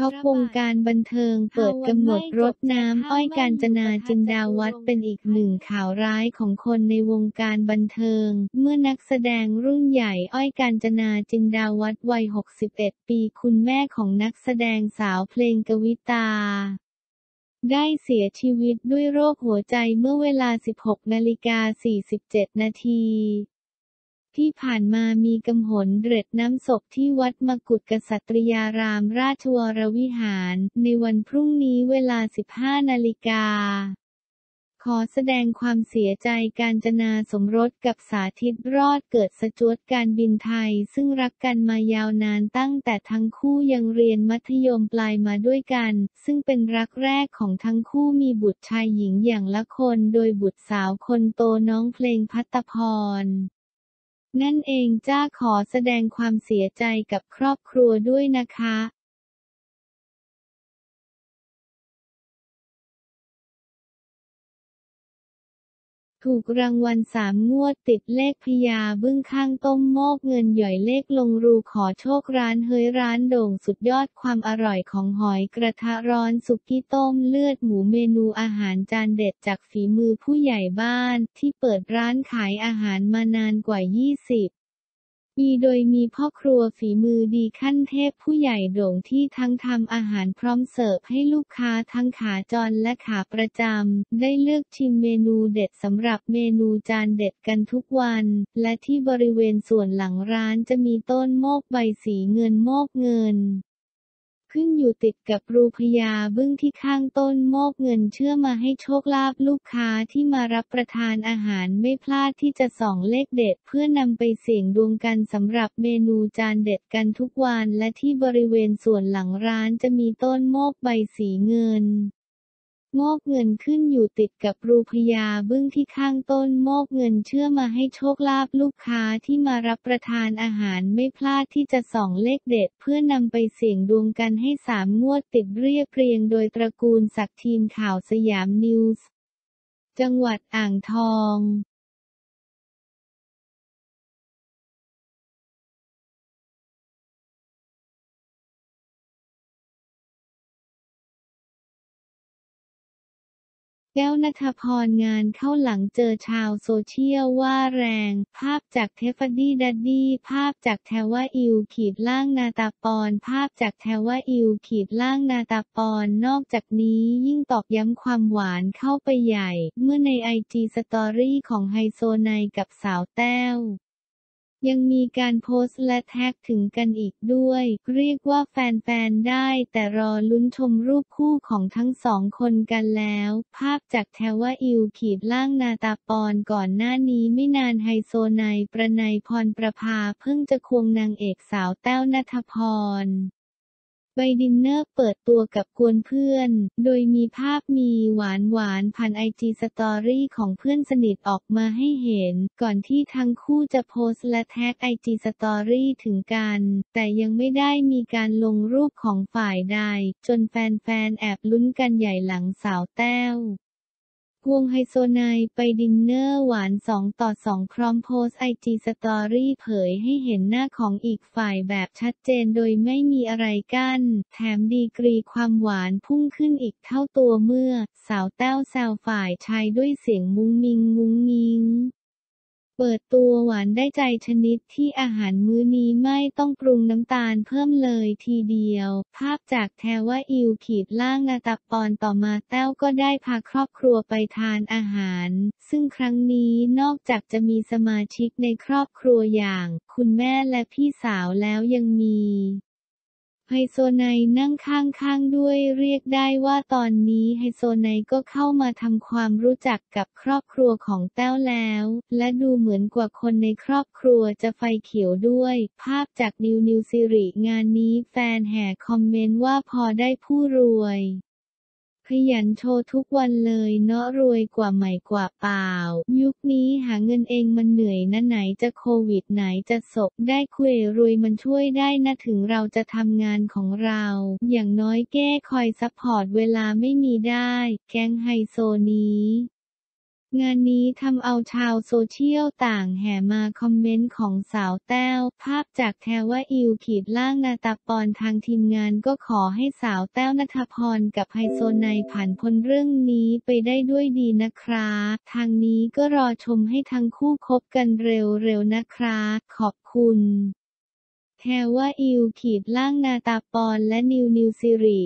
ช็อกวงการบันเทิงเปิดกำหนดรดน้ำอ้อยกาญจนาจินดาวัฒน์เป็นอีกหนึ่งข่าวร้ายของคนในวงการบันเทิง เมื่อนักแสดงรุ่นใหญ่อ้อยกาญจนาจินดาวัฒน์วัย 61 ปีคุณแม่ของนักแสดงสาวเพลงกวิตาได้เสียชีวิตด้วยโรคหัวใจเมื่อเวลา 16 นาฬิกา 47 นาที ที่ผ่านมามีกำหนเร็ดน้ำศพที่วัดมกุฎกษัตริยารามราชวรวิหาร ในวันพรุ่งนี้เวลา 15 นาฬิกา ขอแสดงความเสียใจการจนาสมรสกับสาธิตรอดเกิดสจวดการบินไทย ซึ่งรักกันมายาวนานตั้งแต่ทั้งคู่ยังเรียนมัธยมปลายมาด้วยกัน ซึ่งเป็นรักแรกของทั้งคู่มีบุตรชายหญิงอย่างละคน โดยบุตรสาวคนโตน้องเพลงพัตพร นั่นเองจ้าขอแสดงความเสียใจกับครอบครัวด้วยนะคะ ถูกรางวัลสามงวดติดเลขพยาบึ้งข้างต้มโมกเงินหย่อยเลขลงรูขอโชคร้านเฮยร้านโด่งสุดยอดความอร่อยของหอยกระทะร้อนสุกี้ต้มเลือดหมูเมนูอาหารจานเด็ดจากฝีมือผู้ใหญ่บ้านที่เปิดร้านขายอาหารมานานกว่า 20 มีโดยมีพ่อครัวฝีมือดีขั้นเทพผู้ใหญ่โด่งที่ทั้งทำอาหารพร้อมเสิร์ฟให้ลูกค้าทั้งขาจรและขาประจำ ได้เลือกชิมเมนูเด็ดสำหรับเมนูจานเด็ดกันทุกวัน และที่บริเวณส่วนหลังร้านจะมีต้นโมกใบสีเงินโมกเงิน ขึ้นอยู่ติดกับรูพญาบึ้งที่ข้างต้นโมกเงินเชื่อมาให้โชคลาภลูกค้าที่มารับประทานอาหารไม่พลาดที่จะส่องเลขเด็ด เพื่อนำไปเสี่ยงดวงกันสำหรับเมนูจานเด็ดกันทุกวันและที่บริเวณส่วนหลังร้านจะมีต้นโมกใบสีเงิน โมกเงินขึ้นอยู่ติดกับรูพยาบึ้งที่ข้างต้นโมกเงินเชื่อมาให้โชคลาภลูกค้าที่มารับประทานอาหารไม่พลาดที่จะส่องเลขเด็ด เพื่อนำไปเสี่ยงดวงกันให้สามงวดติดเรียบเรียงโดยตระกูลศักทีมข่าวสยามนิวส์ จังหวัดอ่างทอง แต้วณฐพรงานเข้าหลังเจอชาวโซเชียลว่าแรง ภาพจากเทฟดี้ดัดดี้ภาพจาก taewaew ขีดล่าง natapohn ภาพจาก taewaew ขีดล่าง natapohn นอกจากนี้ยิ่งตอกย้ำความหวานเข้าไปใหญ่ เมื่อใน IG story ของไฮโซณัยกับสาวแต้ว ยังมีการโพสต์และแท็กถึงกันอีกด้วย เรียกว่าแฟนๆ ได้แต่รอลุ้นชมรูปคู่ของทั้งสองคนกันแล้ว ภาพจาก taewaew ขีดล่าง natapohn ก่อนหน้านี้ไม่นานไฮโซณัยประณัยพรประภาเพิ่งจะควงนางเอกสาวแต้วณฐพร ไปดินเนอร์เปิดตัวกับก๊วนเพื่อน โดยมีภาพมีหวานหวานผ่าน IG story ของเพื่อนสนิทออกมาให้เห็น ก่อนที่ทั้งคู่จะโพสต์และแท็ก IG story ถึงกัน แต่ยังไม่ได้มีการลงรูปของฝ่ายใด จนแฟนๆแอบลุ้นกันใหญ่หลังสาวแต้ว ควงไฮโซณัยไปดินเนอร์หวาน 2 ต่อ2พร้อมโพสต์ IG story เผยให้เห็นหน้าของอีกฝ่ายแบบชัดเจนโดยไม่มีอะไรกั้น แถมดีกรีความหวานพุ่งขึ้นอีกเท่าตัวเมื่อ สาวแต้วแซวฝ่ายชายด้วยเสียงมุ้งมิ้งมุ้งมิ้ง เปิดตัวหวานได้ใจชนิดที่อาหารมื้อนี้ไม่ต้องปรุงน้ำตาลเพิ่มเลยทีเดียว ภาพจากแทว่าอิวขีดล่างนาตาปอนต่อมาแต้วก็ได้พาครอบครัวไปทานอาหาร ซึ่งครั้งนี้นอกจากจะมีสมาชิกในครอบครัวอย่าง คุณแม่และพี่สาวแล้วยังมี ไฮโซไนนั่งข้างๆด้วยเรียกได้ว่าตอนนี้ไฮโซไนก็เข้ามาทำความรู้จักกับครอบครัวของแต้วแล้ว และดูเหมือนกว่าคนในครอบครัวจะไฟเขียวด้วย ภาพจากนิวนิวซิริงานนี้แฟนแห่คอมเมนต์ว่าพอได้ผู้รวย ขยันโชว์ทุกวันเลยเนาะรวยกว่าใหม่กว่าเปล่า ยุคนี้หาเงินเองมันเหนื่อยนะไหนจะโควิดไหนจะศกได้ผู้รวยมันช่วยได้นะถึงเราจะทำงานของเรา อย่างน้อยก็คอย support เวลาไม่มีได้ แก๊งไฮโซนี้ งานนี้ทำเอาชาวโซเชียลต่างแห่มาคอมเมนต์ของสาวแต้ว ภาพจาก taewaew ขีดล่าง natapohn ทางทีมงานก็ขอให้สาวแต้วณฐพรกับไฮโซณัยผ่านพ้นเรื่องนี้ไปได้ด้วยดีนะครับ ทางนี้ก็รอชมให้ทั้งคู่คบกันเร็วๆนะครับขอบคุณแทว่าอิวขีดล่างนาตาปอนและนิวนิวซิริ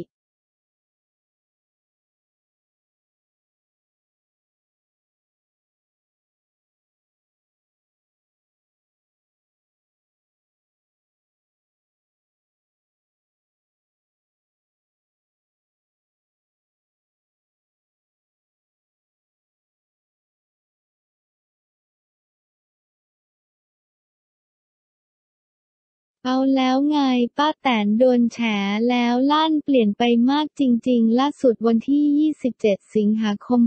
เอาแล้วไงป้าแตนโดนแฉแล้วลั่นเปลี่ยนไปมากจริง ๆ ล่าสุดวันที่ 27 สิงหาคม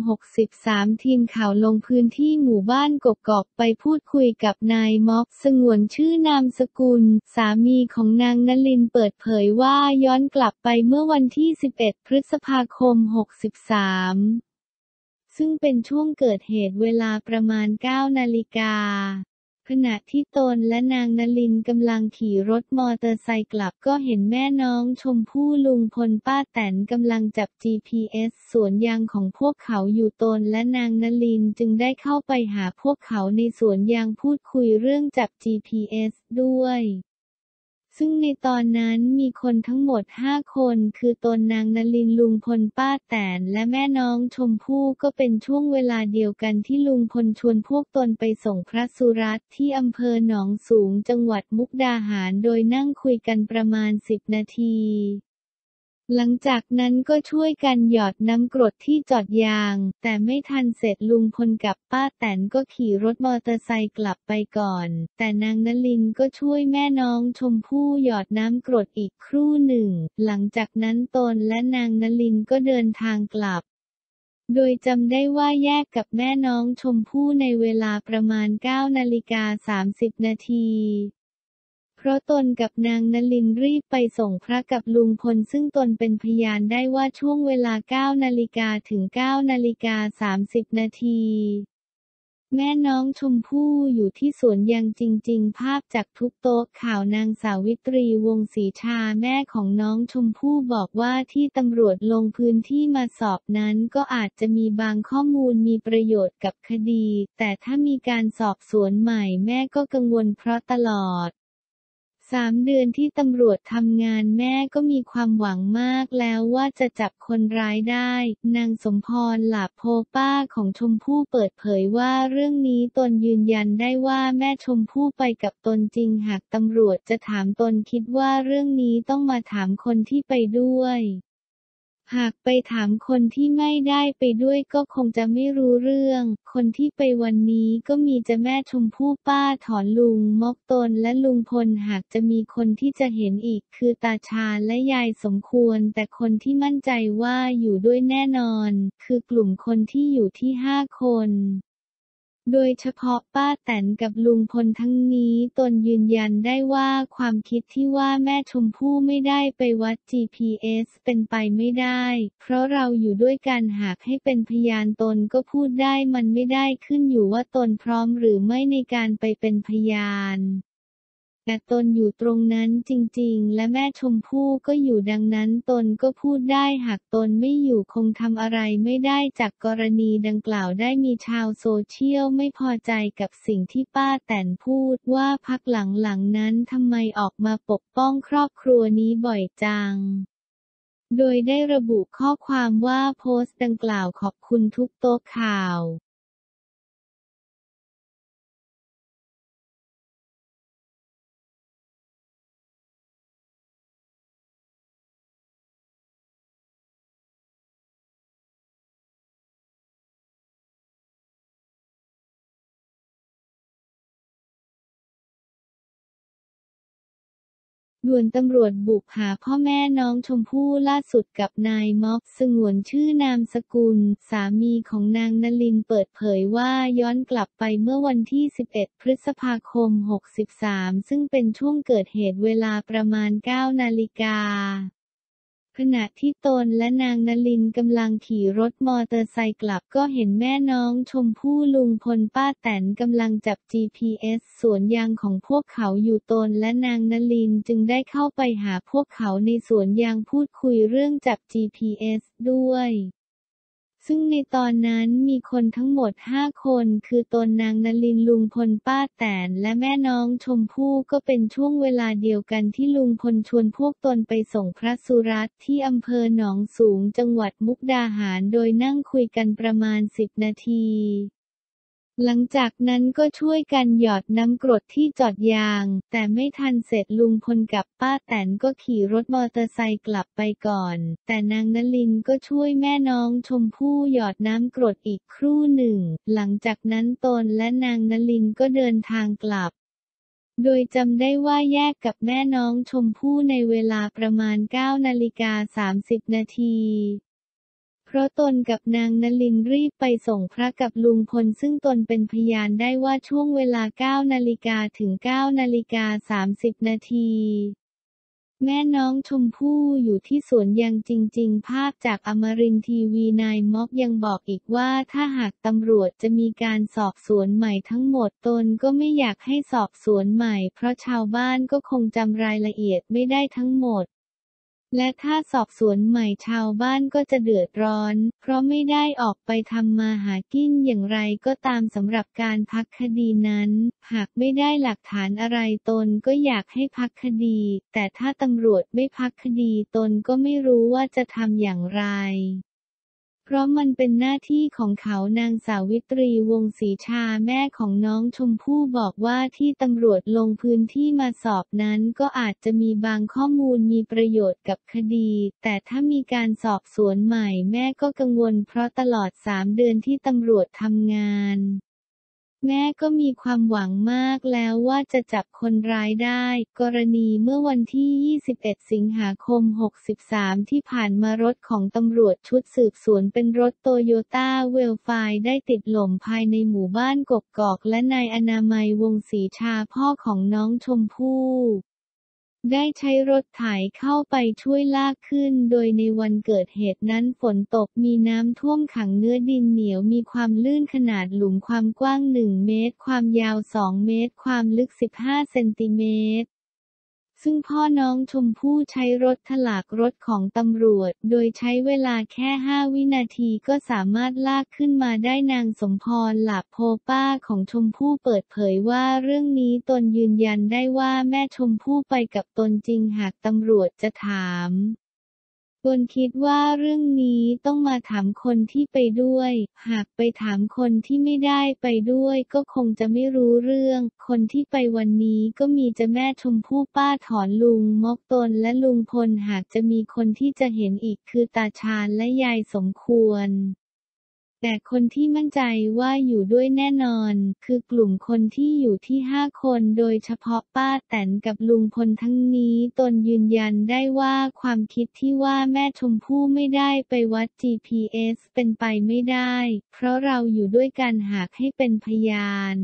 63 ทีมข่าวลงพื้นที่หมู่บ้านกกอกไปพูดคุยกับนายม็อบสงวนชื่อนามสกุล สามีของนางนลินเปิดเผยว่าย้อนกลับไปเมื่อวันที่ 11 พฤษภาคม 63 ซึ่งเป็นช่วงเกิดเหตุเวลาประมาณ 9 นาฬิกา ขณะที่ตนและนางนลินกำลังขี่รถมอเตอร์ไซค์กลับก็เห็นแม่น้องชมพู่ลุงพลป้าแตนกำลังจับ GPS สวนยางของพวกเขาอยู่ตนและนางนลินจึงได้เข้าไปหาพวกเขาในสวนยางพูดคุยเรื่องจับ GPS ด้วย ซึ่งในตอนนั้นมีคนทั้งหมดห้าคน คือตนนางนลินลุงพลป้าแตนและแม่น้องชมพู่ก็เป็นช่วงเวลาเดียวกันที่ลุงพลชวนพวกตนไปส่งพระสุรัตน์ที่อำเภอหนองสูงจังหวัดมุกดาหารโดยนั่งคุยกันประมาณสิบนาที หลังจากนั้นก็ช่วยกันหยอดน้ำกรดที่จอดยาง แต่ไม่ทันเสร็จลุงพลกับป้าแตนก็ขี่รถมอเตอร์ไซค์กลับไปก่อน แต่นางนลินก็ช่วยแม่น้องชมพู่หยอดน้ำกรดอีกครู่หนึ่ง หลังจากนั้นตนและนางนลินก็เดินทางกลับโดยจำได้ว่าแยกกับแม่น้องชมพู่ในเวลาประมาณ 9 นาฬิกา 30 นาที ราะตนกับนางนลินรีบไปส่งพระกับลุงพลซึ่งตนเป็นพยานได้ว่าช่วงเวลา 9 นาฬิกาถึง 9 นาฬิกา 30 นาทีแม่น้องชมพู่อยู่ที่สวนยางจริง ๆ ภาพจากทุกโต๊ะข่าวนางสาวิตรีวงศรีชาแม่ของน้องชมพู่บอกว่าที่ตำรวจลงพื้นที่มาสอบนั้นก็อาจจะมีบางข้อมูลมีประโยชน์กับคดี แต่ถ้ามีการสอบสวนใหม่แม่ก็กังวลเพราะตลอด สามเดือนที่ตำรวจทำงานแม่ก็มีความหวังมากแล้วว่าจะจับคนร้ายได้ นางสมพรหลาโพป้าของชมพู่เปิดเผยว่าเรื่องนี้ตนยืนยันได้ว่าแม่ชมพู่ไปกับตนจริงหากตำรวจจะถามตนคิดว่าเรื่องนี้ต้องมาถามคนที่ไปด้วย หากไปถามคนที่ไม่ได้ไปด้วยก็คงจะไม่รู้เรื่อง คนที่ไปวันนี้ก็มีจะแม่ชมพู่ป้าถอนลุงมกตนและลุงพลหากจะมีคนที่จะเห็นอีกคือตาชาและยายสมควร แต่คนที่มั่นใจว่าอยู่ด้วยแน่นอน คือกลุ่มคนที่อยู่ที่ห้าคน โดยเฉพาะป้าแตนกับลุงพลทั้งนี้ตนยืนยันได้ว่าความคิดที่ว่าแม่ชมพู่ไม่ได้ไปวัด GPS เป็นไปไม่ได้ เพราะเราอยู่ด้วยกันหากให้เป็นพยานตนก็พูดได้มันไม่ได้ขึ้นอยู่ว่าตนพร้อมหรือไม่ในการไปเป็นพยาน แต่ตนอยู่ตรงนั้นจริงๆ และแม่ชมพู่ก็อยู่ดังนั้นตนก็พูดได้หากตนไม่อยู่คงทำอะไรไม่ได้จากกรณีดังกล่าวได้มีชาวโซเชียลไม่พอใจกับสิ่งที่ป้าแตนพูดว่าพักหลังๆนั้นทำไมออกมาปกป้องครอบครัวนี้บ่อยจังโดยได้ระบุข้อความว่าโพสต์ดังกล่าวขอบคุณทุกโต๊ะข่าว ด่วนตำรวจบุกหาพ่อแม่น้องชมพู่ล่าสุดกับนายม็อบสงวนชื่อนามสกุล สามีของนางนลินเปิดเผยว่าย้อนกลับไปเมื่อวันที่ 11 พฤษภาคม 63 ซึ่งเป็นช่วงเกิดเหตุเวลาประมาณ 9 นาฬิกา ขณะที่ตนและนางนลินกำลังขี่รถมอเตอร์ไซค์กลับก็เห็นแม่น้องชมพู่ลุงพลป้าแตนกำลังจับ GPS สวนยางของพวกเขาอยู่ตนและนางนลินจึงได้เข้าไปหาพวกเขาในสวนยางพูดคุยเรื่องจับ GPS ด้วย ซึ่งในตอนนั้นมีคนทั้งหมดห้าคน คือตนนางนลินลุงพลป้าแตนและแม่น้องชมพู่ก็เป็นช่วงเวลาเดียวกันที่ลุงพลชวนพวกตนไปส่งพระสุรัตน์ที่อำเภอหนองสูงจังหวัดมุกดาหารโดยนั่งคุยกันประมาณสิบนาที หลังจากนั้นก็ช่วยกันหยอดน้ำกรดที่จอดยาง แต่ไม่ทันเสร็จลุงพลกับป้าแตนก็ขี่รถมอเตอร์ไซค์กลับไปก่อน แต่นางนลินก็ช่วยแม่น้องชมพู่หยอดน้ำกรดอีกครู่หนึ่ง หลังจากนั้นตนและนางนลินก็เดินทางกลับโดยจำได้ว่าแยกกับแม่น้องชมพู่ในเวลาประมาณ9นาฬิกา30 นาที ราะตนกับนางนลินรีบไปส่งพระกับลุงพลซึ่งตนเป็นพยานได้ว่าช่วงเวลา 9 นาฬิกาถึง 9 นาฬิกา 30 นาทีแม่น้องชมพู่อยู่ที่สวนยางจริง ๆ ภาพจากอมรินทีวีนายม็อบยังบอกอีกว่าถ้าหากตำรวจจะมีการสอบสวนใหม่ทั้งหมดตนก็ไม่อยากให้สอบสวนใหม่ เพราะชาวบ้านก็คงจำรายละเอียดไม่ได้ทั้งหมด และถ้าสอบสวนใหม่ชาวบ้านก็จะเดือดร้อน เพราะไม่ได้ออกไปทำมาหากินอย่างไรก็ตามสำหรับการพักคดีนั้น หากไม่ได้หลักฐานอะไรตนก็อยากให้พักคดี แต่ถ้าตำรวจไม่พักคดีตนก็ไม่รู้ว่าจะทำอย่างไร เพราะมันเป็นหน้าที่ของเขานางสาวิตรีวงศรีชาแม่ของน้องชมพู่บอกว่าที่ตำรวจลงพื้นที่มาสอบนั้นก็อาจจะมีบางข้อมูลมีประโยชน์กับคดี แต่ถ้ามีการสอบสวนใหม่แม่ก็กังวลเพราะตลอดสามเดือนที่ตำรวจทำงาน แม่ก็มีความหวังมากแล้วว่าจะจับคนร้ายได้ กรณีเมื่อวันที่ 21 สิงหาคม 63 ที่ผ่านมารถของตำรวจชุดสืบสวนเป็นรถโตโยต้าเวลไฟได้ติดหล่มภายในหมู่บ้านกกกอกและนายอนามัยวงศรีชาพ่อของน้องชมพู่ ได้ใช้รถไถเข้าไปช่วยลากขึ้น โดยในวันเกิดเหตุนั้นฝนตกมีน้ำท่วมขังเนื้อดินเหนียวมีความลื่นขนาดหลุมความกว้าง 1 เมตร ความยาว 2 เมตร ความลึก 15 เซนติเมตร ซึ่งพ่อน้องชมพู่ใช้รถถลากรถของตำรวจ โดยใช้เวลาแค่ 5 วินาทีก็สามารถลากขึ้นมาได้นางสมพรหลับโพป้าของชมพู่เปิดเผยว่าเรื่องนี้ตนยืนยันได้ว่าแม่ชมพู่ไปกับตนจริงหากตำรวจจะถาม ตนคิดว่าเรื่องนี้ต้องมาถามคนที่ไปด้วย หากไปถามคนที่ไม่ได้ไปด้วยก็คงจะไม่รู้เรื่อง คนที่ไปวันนี้ก็มีจะแม่ชมพู่ป้าถอนลุงมกตนและลุงพลหากจะมีคนที่จะเห็นอีกคือตาชาญและยายสมควร แต่คนที่มั่นใจว่าอยู่ด้วยแน่นอน คือกลุ่มคนที่อยู่ที่ห้าคนโดยเฉพาะป้าแตนกับลุงพลทั้งนี้ตนยืนยันได้ว่าความคิดที่ว่าแม่ชมพู่ไม่ได้ไปวัด GPS เป็นไปไม่ได้ เพราะเราอยู่ด้วยกันหากให้เป็นพยาน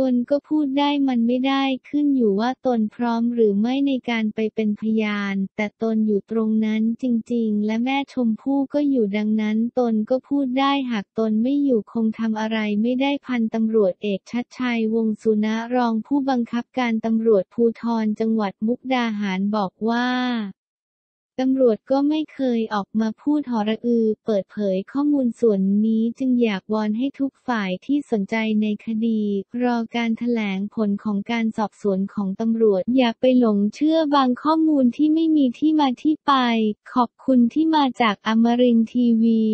ตนก็พูดได้มันไม่ได้ขึ้นอยู่ว่าตนพร้อมหรือไม่ในการไปเป็นพยาน แต่ตนอยู่ตรงนั้นจริงๆ และแม่ชมพู่ก็อยู่ดังนั้น ตนก็พูดได้หากตนไม่อยู่คงทำอะไรไม่ได้พันตำรวจเอกชัดชัยวงสุนะรองผู้บังคับการตำรวจภูธรจังหวัดมุกดาหารบอกว่า ตำรวจก็ไม่เคยออกมาพูดหอระอือ เปิดเผยข้อมูลส่วนนี้จึงอยากวอนให้ทุกฝ่ายที่สนใจในคดี รอการถแถลงผลของการสอบสวนของตำรวจ อย่าไปหลงเชื่อบางข้อมูลที่ไม่มีที่มาที่ไป ขอบคุณที่มาจากอมรินทีวี